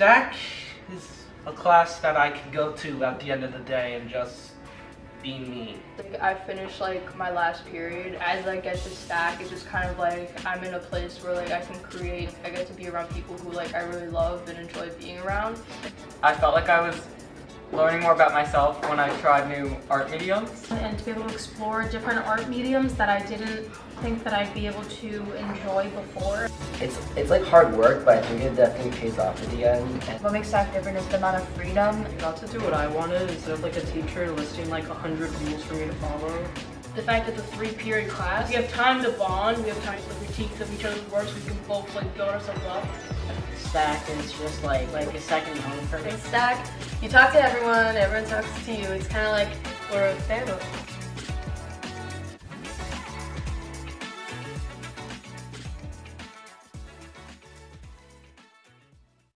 STAC is a class that I can go to at the end of the day and just be me. Like I finished like my last period. As I get to STAC, it's just kind of like I'm in a place where like I can create. I get to be around people who like I really love and enjoy being around. I felt like I was learning more about myself when I tried new art mediums. And to be able to explore different art mediums that I didn't think that I'd be able to enjoy before. It's it's like hard work, but I think it definitely pays off at the end. What makes STAC different is the amount of freedom. I got to do what I wanted instead of like a teacher listing like a hundred rules for me to follow. the fact that the three period class, we have time to bond, we have time to like, critique of each other's works, we can both like build ourselves up. STAC is just like like a second home for me. STAC, you talk to everyone, everyone talks to you. It's kind of like we're a family.